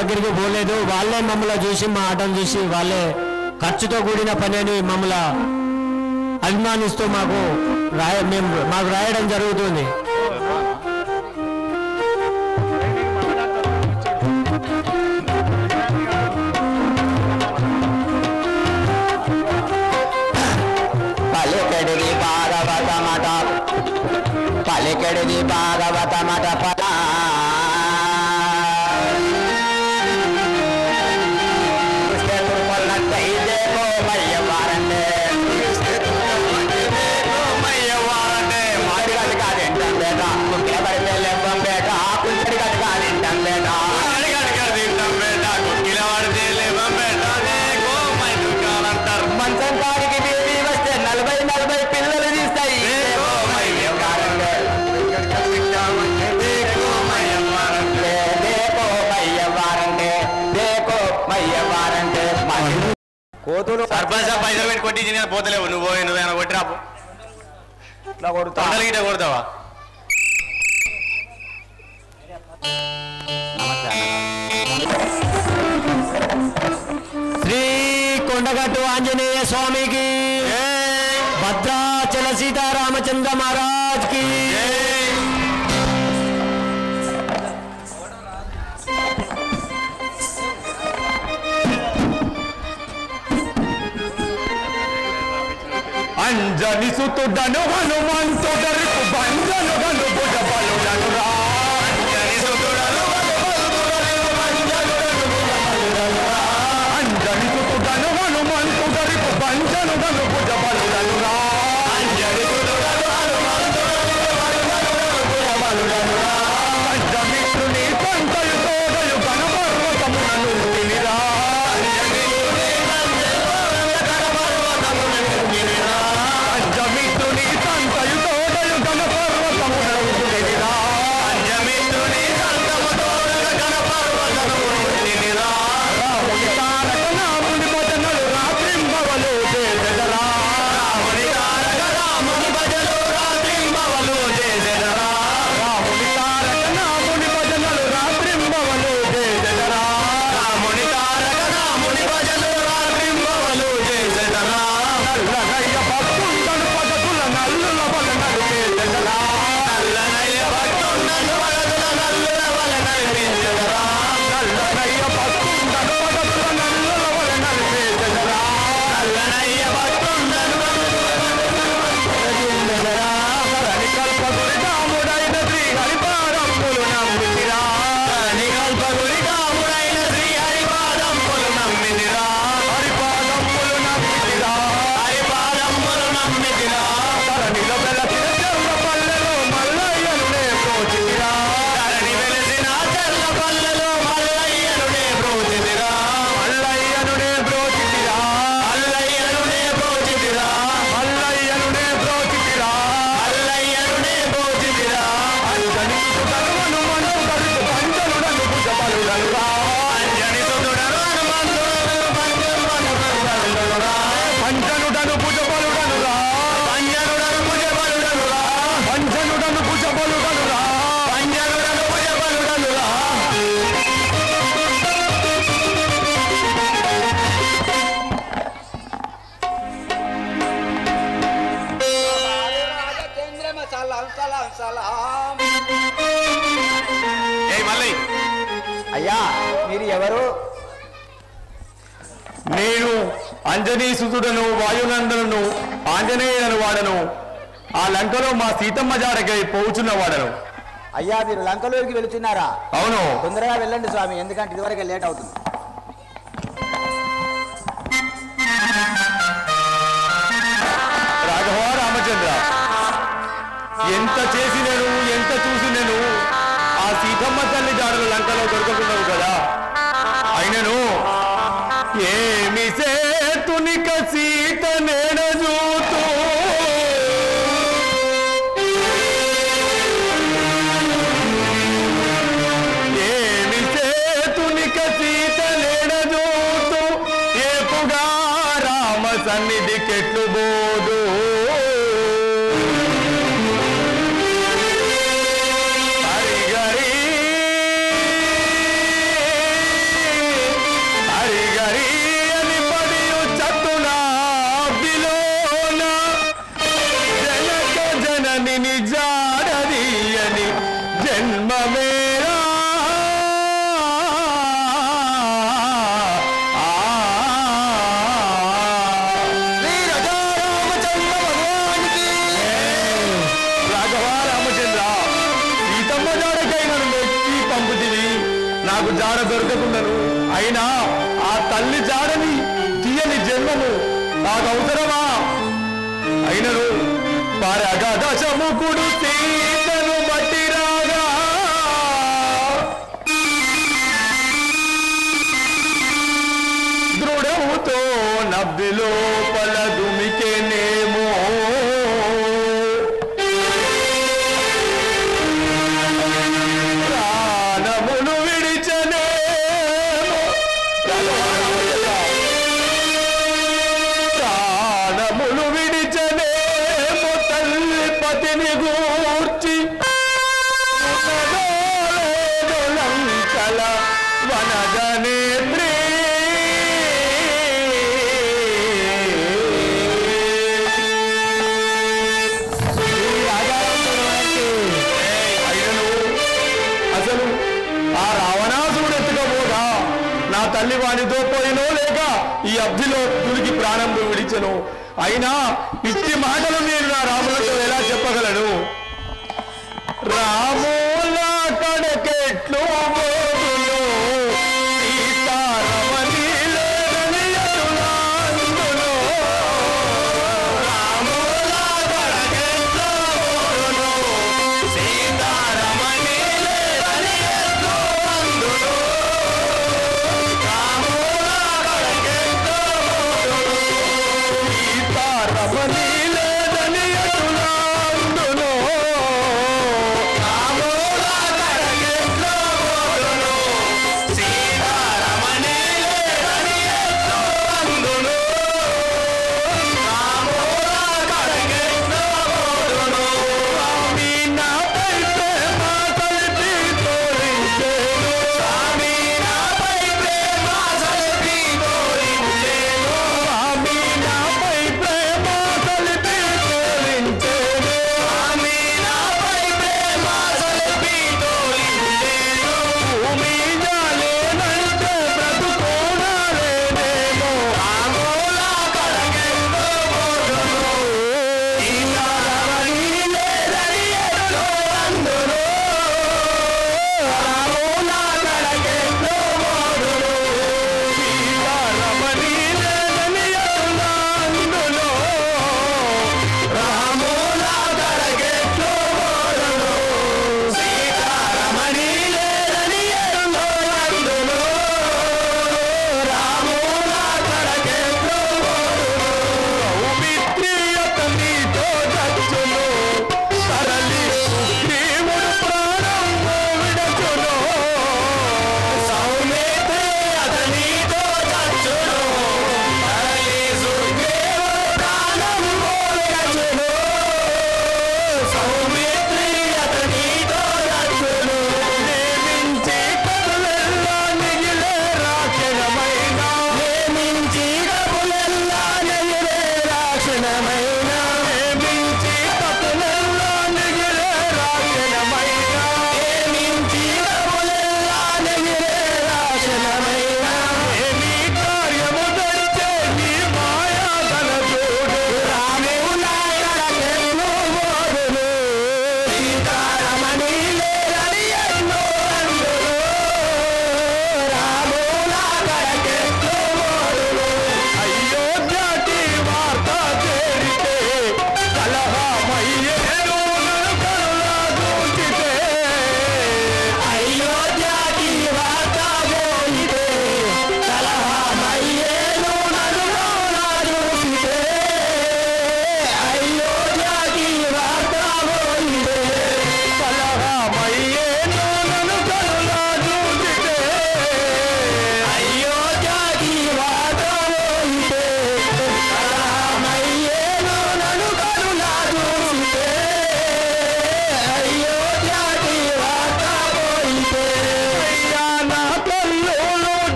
దగ్గరికి పోలేదు. వాళ్ళే మమ్మల్ని చూసి మా ఆటను చూసి వాళ్ళే ఖర్చుతో కూడిన పని అని మమ్మల్ని అభిమానిస్తూ మాకు రాయ మేము మాకు రాయడం జరుగుతుంది. పలికెడిది భాగవతమట పలికెడిది భాగవతమట కోతులు సర్పంచ్ పైసలు పెట్టి కొట్టించి నేను పోతలేవు. నువ్వు పోయి నువ్వేమైనా కొట్టిరాపు ఇట్లా కొడతా గిట్ట కొడతావా? శ్రీ కొండగట్టు ఆంజనేయ స్వామికి Bhadrachala Sitaramachandra Maharaj Ajani Suto Dano, one, one, so అంజనీసుతుడను వాయునందనును ఆంజనేయులను వాడను. ఆ లంకలో మా సీతమ్మ జాడకై పోవుచున్న వాడను. అయ్యా మీరు లంకలోకి వెళుతున్నారా? అవును. తొందరగా వెళ్ళండి స్వామి ఎందుకంటే ఇదివరకే లేట్ అవుతుంది. రాఘవ రామచంద్ర ఎంత చేసి నేను ఎంత చూసి నేను ఆ సీతమ్మ తల్లి జాడలు లంకలో దొరకకున్నావు కదా. అయినను ఏమి సేతునిక तूनी कसी तनेड़ू వానితో పోయినో లేక ఈ అబ్దిలో తుడికి ప్రాణం విడిచను. అయినా ఇచ్చి మాటలు నేను నా రాములతో ఎలా చెప్పగలను? రాముల కడకెట్లు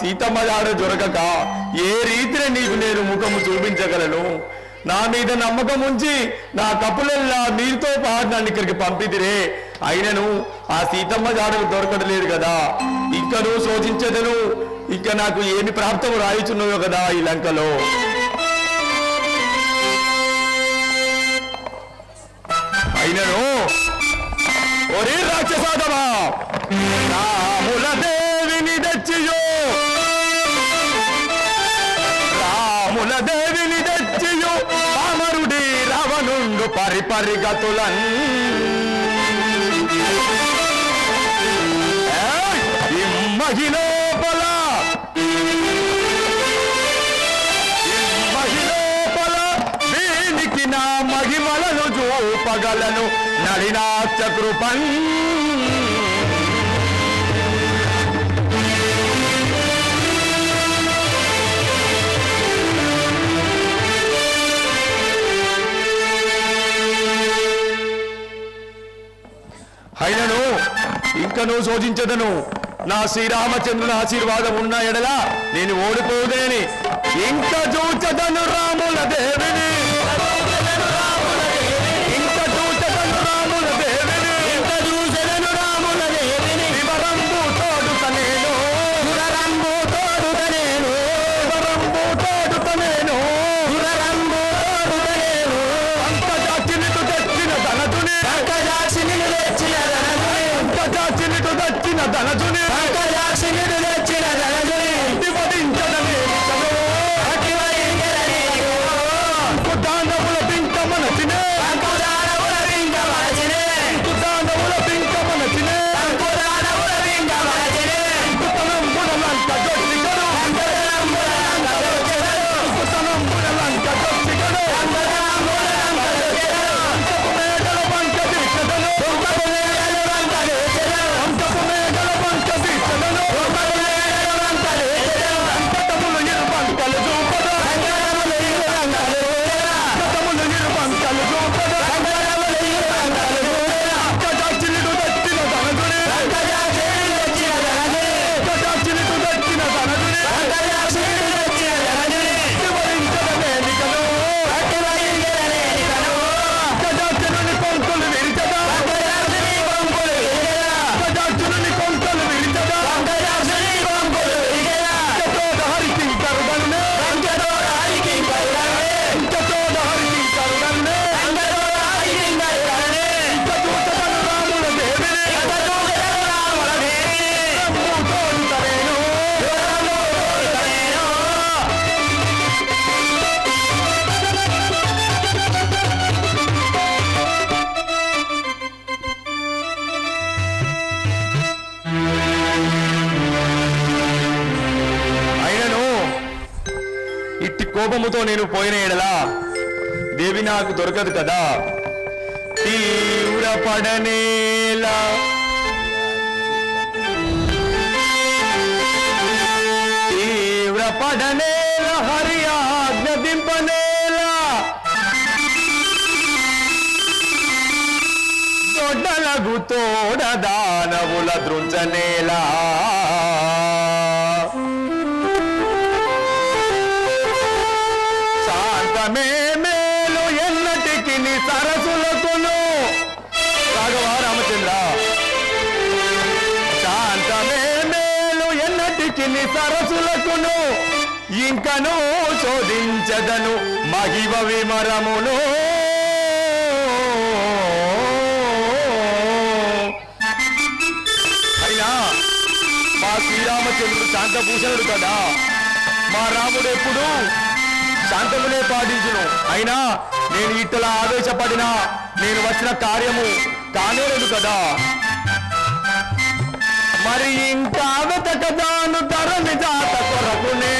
సీతమ్మ జాడ దొరకక ఏ రీతిని నీకు నేను ముఖము చూపించగలను? నా మీద నమ్మకం ఉంచి నా కప్పులల్లా మీతో పాటు నన్ను ఇక్కడికి పంపిదిరే అయినను ఆ సీతమ్మ జాడలు దొరకడలేదు కదా. ఇక్కను శోధించదను. ఇక నాకు ఏమి ప్రాప్తం రాయిచున్నాయో కదా ఈ లంకలో. అయినను ఒరే రాక్షసాద! పరిపరిగతులన్. మహిళోపల. మహిళోపల. దీనికి నా మహిమలను చూపగలను నడినాచ కృపన్? అయినను ఇంకను శోధించదను. నా శ్రీరామచంద్రుని ఆశీర్వాదం ఉన్న ఎడల నేను ఓడిపోదేని ఇంకా చూచదను రాముల దేవిని. కొమ్ముతో నేను పోయిన ఎడలా దేవి నాకు దొరకదు కదా. తీవ్ర పడనేలా తీవ్ర పడనేల హరి ఆజ్ఞ దింపనేలా. దొడ్డలగు తోడ దానవుల దృంచనేలా. నీ ఇంకను శోధించదను మహిమ విమరమును. అయినా మా శ్రీరామచంద్రుడు శాంతభూషణుడు కదా. మా రాముడు ఎప్పుడు శాంతమునే పాటించును. అయినా నేను ఇట్లా ఆవేశపడినా నేను వచ్చిన కార్యము కానేలేదు కదా. మరి ఇంకా వెతకదాను ధరని జాత కొరకునే